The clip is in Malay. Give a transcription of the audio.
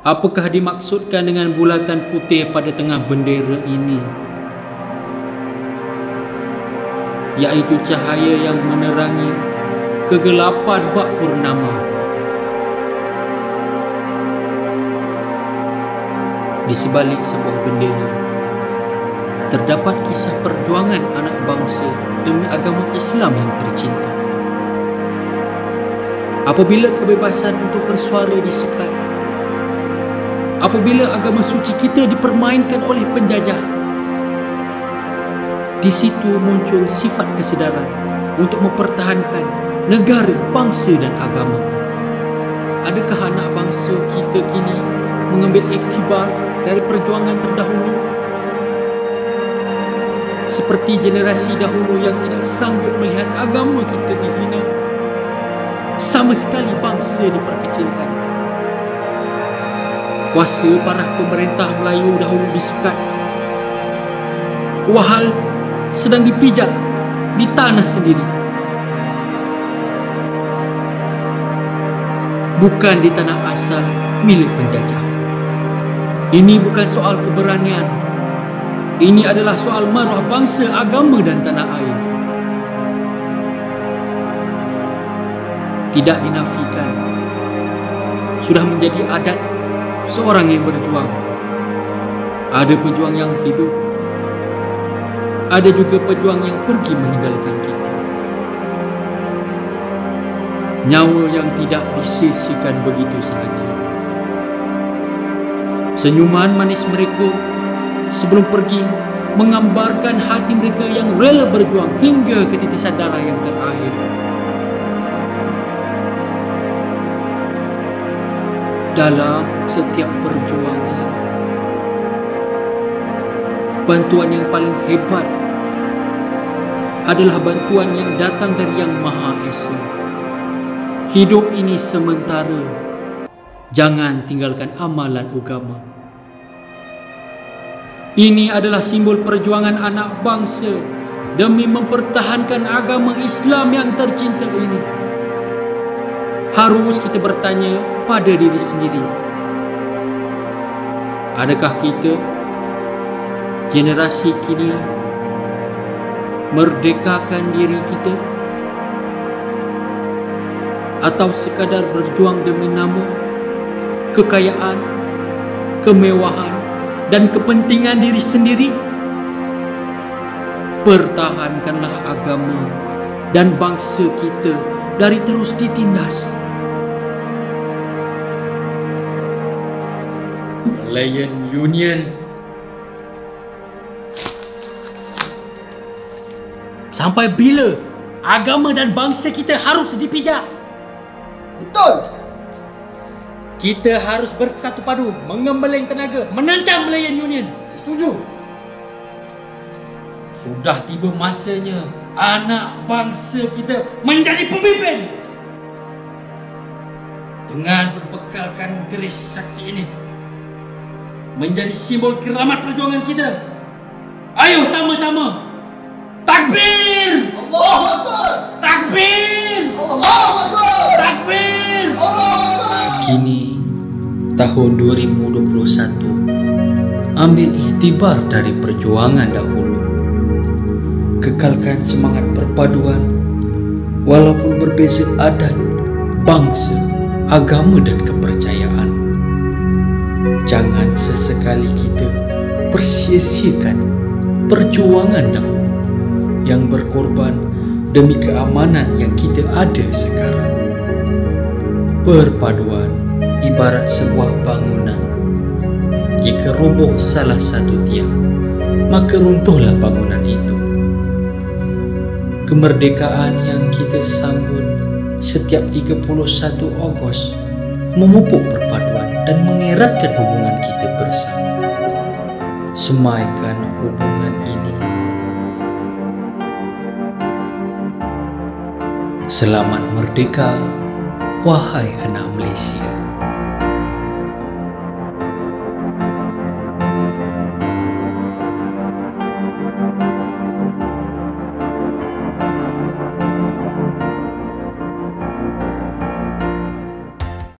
Apakah dimaksudkan dengan bulatan putih pada tengah bendera ini? Iaitu cahaya yang menerangi kegelapan bak purnama. Di sebalik sebuah bendera, terdapat kisah perjuangan anak bangsa demi agama Islam yang tercinta. Apabila kebebasan untuk bersuara disekat, apabila agama suci kita dipermainkan oleh penjajah. Di situ muncul sifat kesedaran untuk mempertahankan negara, bangsa dan agama. Adakah anak bangsa kita kini mengambil iktibar dari perjuangan terdahulu? Seperti generasi dahulu yang tidak sanggup melihat agama kita dihina, sama sekali bangsa diperkecilkan kuasa para pemerintah Melayu dahulu disekat. Wahal sedang dipijak di tanah sendiri. Bukan di tanah asal milik penjajah. Ini bukan soal keberanian. Ini adalah soal maruah bangsa, agama dan tanah air. Tidak dinafikan. Sudah menjadi adat seorang yang berjuang. Ada pejuang yang hidup. Ada juga pejuang yang pergi meninggalkan kita. Nyawa yang tidak disisikan begitu sahaja. Senyuman manis mereka sebelum pergi menggambarkan hati mereka yang rela berjuang hingga ke titisan darah yang terakhir. Dalam setiap perjuangan. Bantuan yang paling hebat adalah bantuan yang datang dari Yang Maha Esa. Hidup ini sementara. Jangan tinggalkan amalan agama. Ini adalah simbol perjuangan anak bangsa demi mempertahankan agama Islam yang tercinta ini. Harus kita bertanya pada diri sendiri. Adakah kita generasi kini merdekakan diri kita atau sekadar berjuang demi nama kekayaan, kemewahan dan kepentingan diri sendiri? Pertahankanlah agama dan bangsa kita dari terus ditindas. Lion Union Sampai bila agama dan bangsa kita harus dipijak? Betul! Kita harus bersatu padu, mengembeling tenaga, menentang Lion Union. Setuju! Sudah tiba masanya anak bangsa kita menjadi pemimpin. Dengan berbekalkan keris sakti ini, menjadi simbol keramat perjuangan kita. Ayo sama-sama. Takbir! Allahu Akbar! Takbir! Allahu Akbar! Takbir! Allahu Akbar! Kini tahun 2021 ambil ihtibar dari perjuangan dahulu. Kekalkan semangat perpaduan walaupun berbeza adat, bangsa, agama dan kepercayaan jangan sesekali kita persia-siakan perjuangan dahulu yang berkorban demi keamanan yang kita ada sekarang. Perpaduan ibarat sebuah bangunan. Jika roboh salah satu tiang, maka runtuhlah bangunan itu. Kemerdekaan yang kita sambut setiap 31 Ogos memupuk perpaduan dan mengeratkan hubungan kita bersama. Semaikan hubungan ini. Selamat merdeka, wahai anak Malaysia.